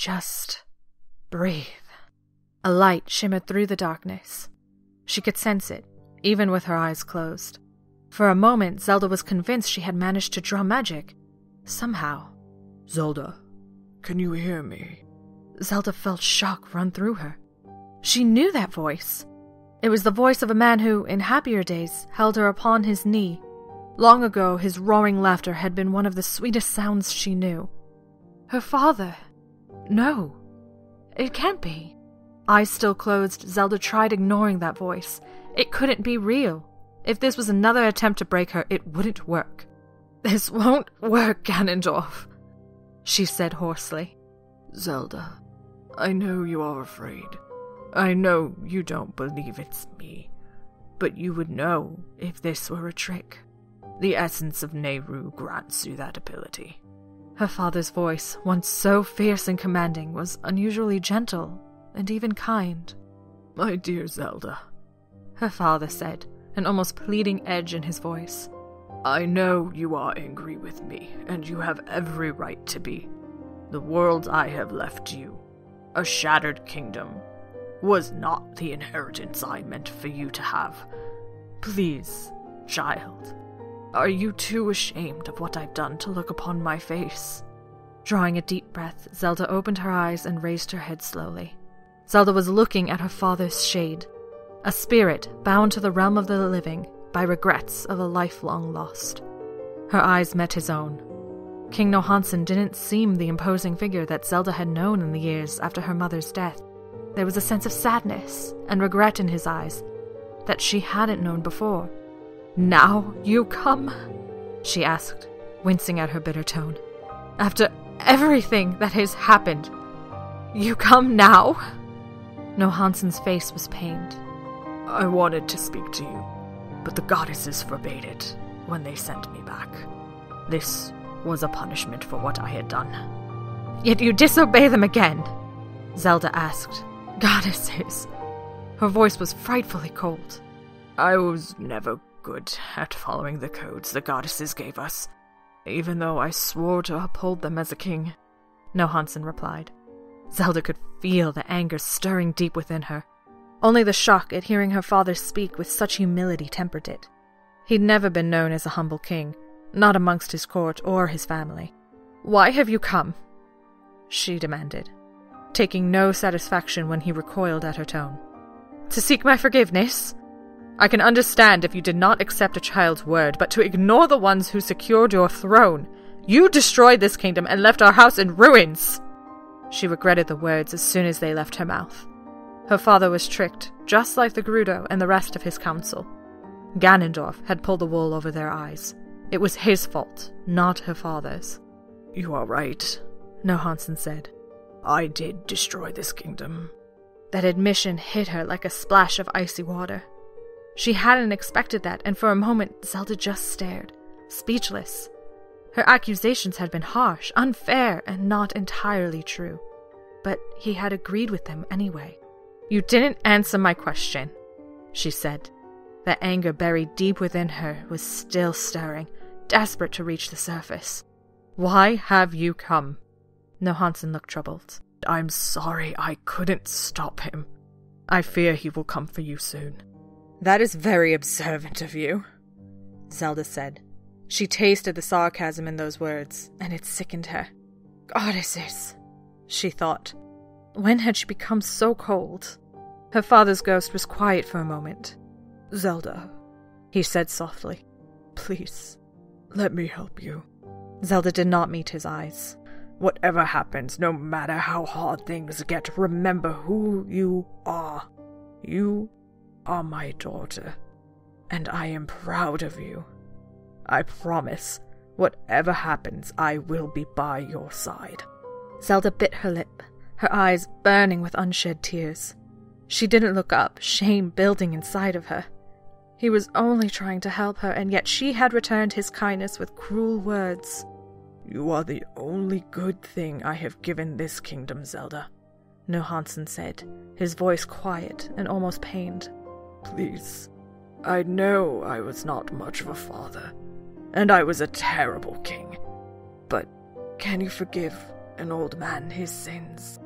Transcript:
Just breathe. A light shimmered through the darkness. She could sense it, even with her eyes closed. For a moment, Zelda was convinced she had managed to draw magic. Somehow. Zelda, can you hear me? Zelda felt shock run through her. She knew that voice. It was the voice of a man who, in happier days, held her upon his knee. Long ago, his roaring laughter had been one of the sweetest sounds she knew. Her father. No. It can't be. Eyes still closed, Zelda tried ignoring that voice. It couldn't be real. If this was another attempt to break her, it wouldn't work. This won't work, Ganondorf, she said hoarsely. Zelda, I know you are afraid. I know you don't believe it's me. But you would know if this were a trick. The essence of Nayru grants you that ability. Her father's voice, once so fierce and commanding, was unusually gentle and even kind. My dear Zelda, her father said, an almost pleading edge in his voice. I know you are angry with me, and you have every right to be. The world I have left you, a shattered kingdom, was not the inheritance I meant for you to have. Please, child, are you too ashamed of what I've done to look upon my face? Drawing a deep breath, Zelda opened her eyes and raised her head slowly. Zelda was looking at her father's shade, a spirit bound to the realm of the living by regrets of a lifelong lost. Her eyes met his own. King Nohansen didn't seem the imposing figure that Zelda had known in the years after her mother's death. There was a sense of sadness and regret in his eyes that she hadn't known before. Now you come? she asked, wincing at her bitter tone. After everything that has happened, you come now? Nohansen's face was pained. I wanted to speak to you, but the goddesses forbade it when they sent me back. This was a punishment for what I had done. Yet you disobey them again? Zelda asked. Goddesses. Her voice was frightfully cold. I was never good at following the codes the goddesses gave us, even though I swore to uphold them as a king. No Nohansen replied. Zelda could feel the anger stirring deep within her. Only the shock at hearing her father speak with such humility tempered it. He'd never been known as a humble king, not amongst his court or his family. Why have you come? She demanded, taking no satisfaction when he recoiled at her tone. To seek my forgiveness? I can understand if you did not accept a child's word, but to ignore the ones who secured your throne. You destroyed this kingdom and left our house in ruins! She regretted the words as soon as they left her mouth. Her father was tricked, just like the Gerudo and the rest of his council. Ganondorf had pulled the wool over their eyes. It was his fault, not her father's. You are right, Nohansen said. I did destroy this kingdom. That admission hit her like a splash of icy water. She hadn't expected that, and for a moment Zelda just stared, speechless. Her accusations had been harsh, unfair, and not entirely true. But he had agreed with them anyway. You didn't answer my question, she said. The anger buried deep within her was still stirring, desperate to reach the surface. Why have you come? Nohansen looked troubled. I'm sorry I couldn't stop him. I fear he will come for you soon. That is very observant of you, Zelda said. She tasted the sarcasm in those words, and it sickened her. Goddesses, she thought. When had she become so cold? Her father's ghost was quiet for a moment. Zelda, he said softly, please, let me help you. Zelda did not meet his eyes. Whatever happens, no matter how hard things get, remember who you are. You are my daughter, and I am proud of you. I promise, whatever happens, I will be by your side. Zelda bit her lip, her eyes burning with unshed tears. She didn't look up, shame building inside of her. He was only trying to help her, and yet she had returned his kindness with cruel words. You are the only good thing I have given this kingdom, Zelda, Nohansen said, his voice quiet and almost pained. Please, I know I was not much of a father, and I was a terrible king. But can you forgive an old man his sins.